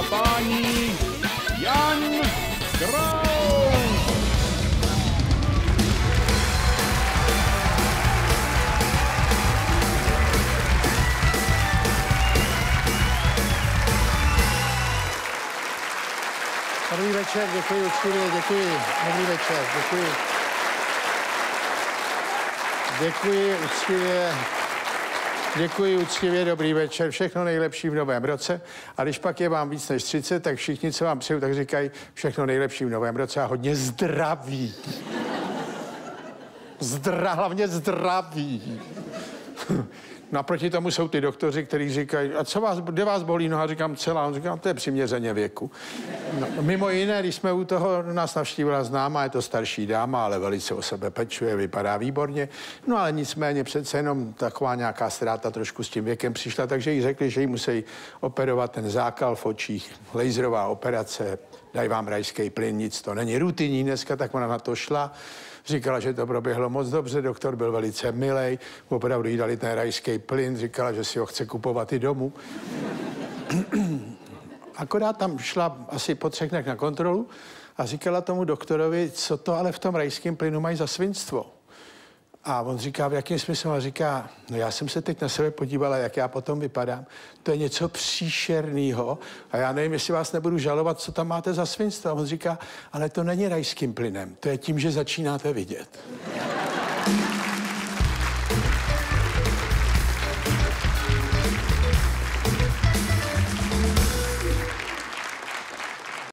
a páni, Jan Kraus! Dobrý večer, děkuji od děkuji. Dobrý večer, děkuji. Děkuji, uctivě. Děkuji uctivě, dobrý večer, všechno nejlepší v novém roce. A když pak je vám víc než 30, tak všichni, co vám přeju, tak říkají všechno nejlepší v novém roce a hodně zdraví. Zdra, hlavně zdraví. Naproti tomu jsou ty doktoři, kteří říkají, a co vás, kde vás bolí noha? Říkám, celá. On říká, to je přiměřeně věku. No, mimo jiné, když jsme u toho, nás navštívila známá, je to starší dáma, ale velice o sebe pečuje, vypadá výborně. No ale nicméně přece jenom taková nějaká ztráta trošku s tím věkem přišla, takže jí řekli, že jí musí operovat ten zákal v očích, laserová operace, dají vám rajský plyn, nic to není rutinní dneska, tak ona na to šla. Říkala, že to proběhlo moc dobře, doktor byl velice milej, opravdu jí dali ten rajský plyn, říkala, že si ho chce kupovat i domů. Akorát tam šla asi po třech na kontrolu a říkala tomu doktorovi, co to ale v tom rajském plynu mají za svinstvo. A on říká, v jakém smyslu? A říká, no já jsem se teď na sebe podívala, jak já potom vypadám. To je něco příšerného a já nevím, jestli vás nebudu žalovat, co tam máte za svinstvo. A on říká, ale to není rajským plynem, to je tím, že začínáte vidět.